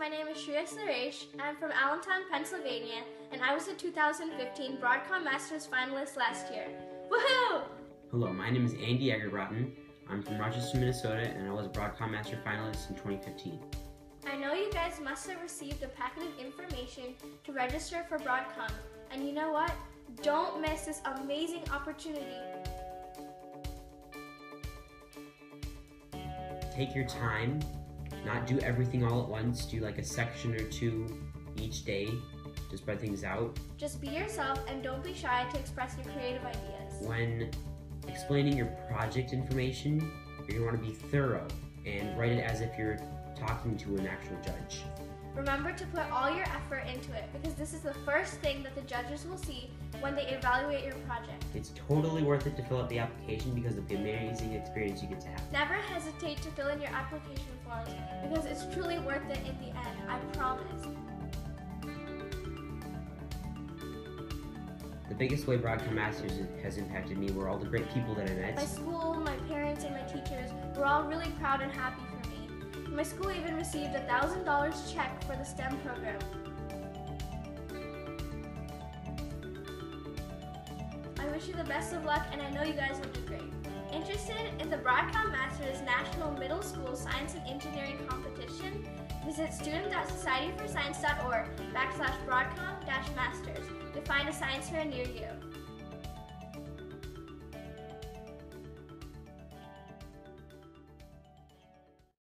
My name is Sriyaa Suresh. I'm from Allentown, Pennsylvania, and I was a 2015 Broadcom Masters finalist last year. Woohoo! Hello, my name is Andy Egerbrotten. I'm from Rochester, Minnesota, and I was a Broadcom Master finalist in 2015. I know you guys must have received a packet of information to register for Broadcom, and you know what? Don't miss this amazing opportunity. Take your time, not do everything all at once, do like a section or two each day to spread things out. Just be yourself and don't be shy to express your creative ideas. When explaining your project information, you're going to want to be thorough and write it as if you're talking to an actual judge. Remember to put all your effort into it because this is the first thing that the judges will see when they evaluate your project. It's totally worth it to fill out the application because of the amazing experience you get to have. Never hesitate to fill in your application forms because it's truly worth it in the end, I promise. The biggest way Broadcom Masters has impacted me were all the great people that I met. My school, my parents, and my teachers were all really proud and happy for. My school even received a $1,000 check for the STEM program. I wish you the best of luck and I know you guys will do great. Interested in the Broadcom Masters National Middle School Science and Engineering Competition? Visit student.societyforscience.org backslash broadcom-masters to find a science fair near you.